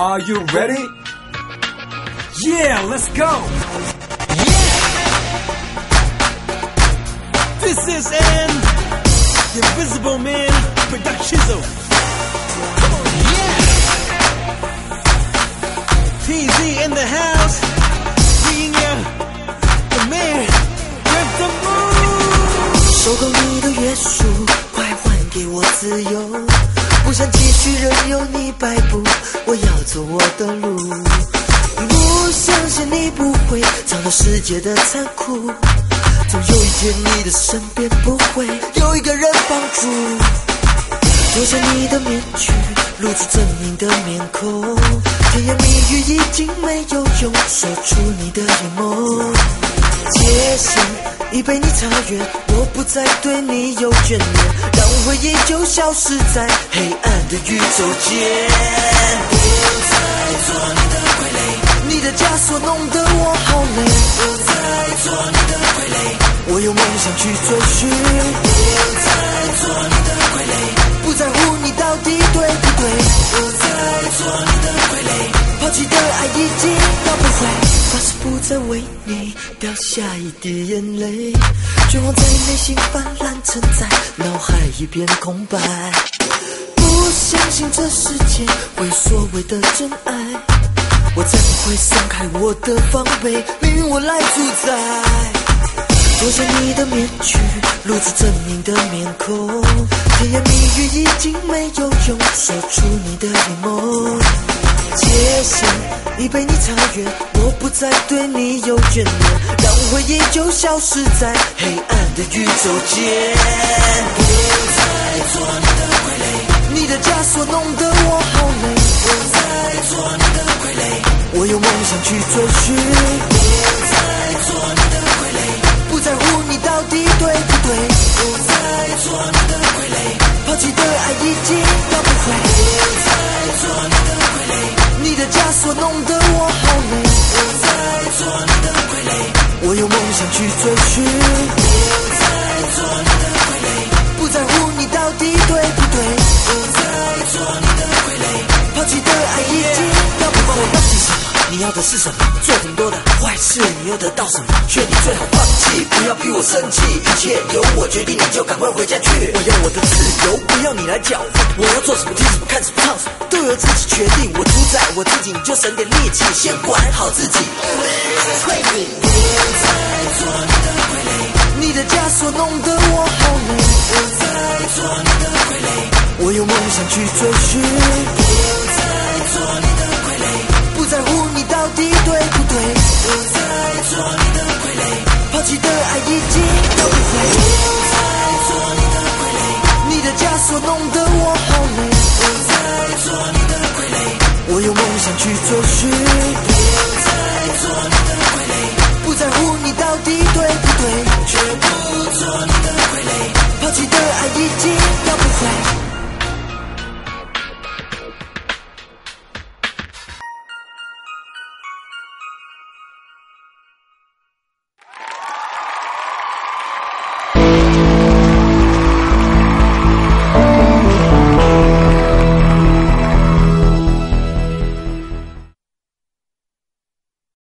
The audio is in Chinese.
Are you ready? Yeah, let's go. This is an Invisible Man Productions. Come on, yeah. TZ in the house, bringing you the man with the move. 受够你的约束，快还给我自由！ 不想继续任由你摆布，我要走我的路。不相信你不会尝到世界的残酷，总有一天你的身边不会有一个人帮助。脱下你的面具，露出狰狞的面孔，甜言蜜语已经没有用，说出你的阴谋。界限已被你超越，我不再对你有眷恋，回忆就消失在黑暗的宇宙间。不再做你的傀儡，你的枷锁弄得我好累。不再做你的傀儡，我有梦想去追寻。不再做誓不再为你掉下一滴眼泪，绝望在内心泛滥成灾，脑海一片空白。不相信这世界会所谓的真爱，我再不会松开我的防备，命运我来主宰。脱下你的面具，露出狰狞的面孔，甜言蜜语已经没有用，说出你的阴谋。界限已被你超越，我不再对你有眷恋，让回忆就消失在黑暗的宇宙间。不再做你的傀儡，你的枷锁弄得我好累。不再做你的傀儡，我有梦想去追寻。不再做你的傀儡，不在乎你到底对不对。去追寻。不再做你的傀儡，不在乎你到底对不对。不再做你的傀儡，抛弃的爱已经要不回。我要是什么？你要的是什么？做挺多的坏事，你又得到什么？劝你最好放弃，不要逼我生气，一切由我决定，你就赶快回家去。我要我的自由，不要你来搅和。我要做什么，听什么，看什么，唱什么，都由自己决定。我主宰我自己，你就省点力气，先管好自己。我有梦想去追寻。不再做你的傀儡，不在乎你到底对不对。不再做你的傀儡，抛弃的爱已经到不回。不再做你的傀儡，你的枷锁弄得我好累。不再做你的傀儡，我有梦想去追寻。